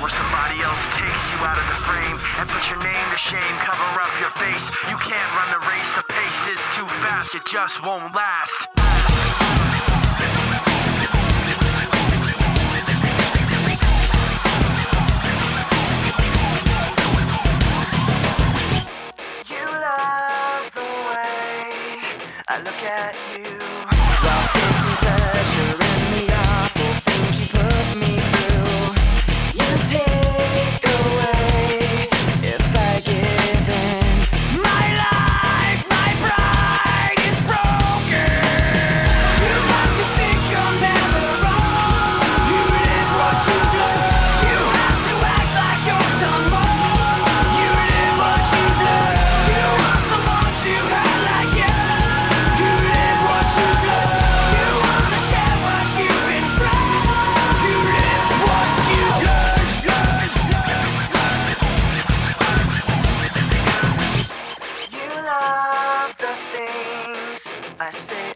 where somebody else takes you out of the frame and put your name to shame, cover up your face. You can't run the race, the pace is too fast, it just won't last. You love the way I look at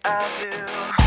I do.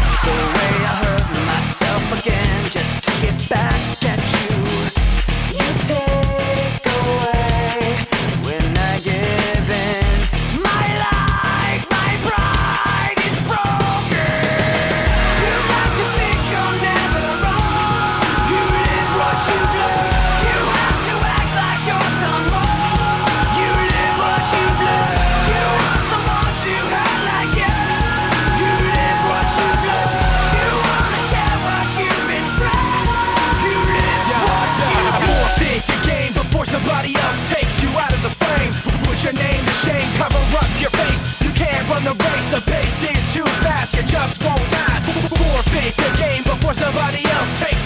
just takes you out of the frame. Put your name to shame, cover up your face. You can't run the race, the pace is too fast. You just won't last. Forfeit the game before somebody else takes.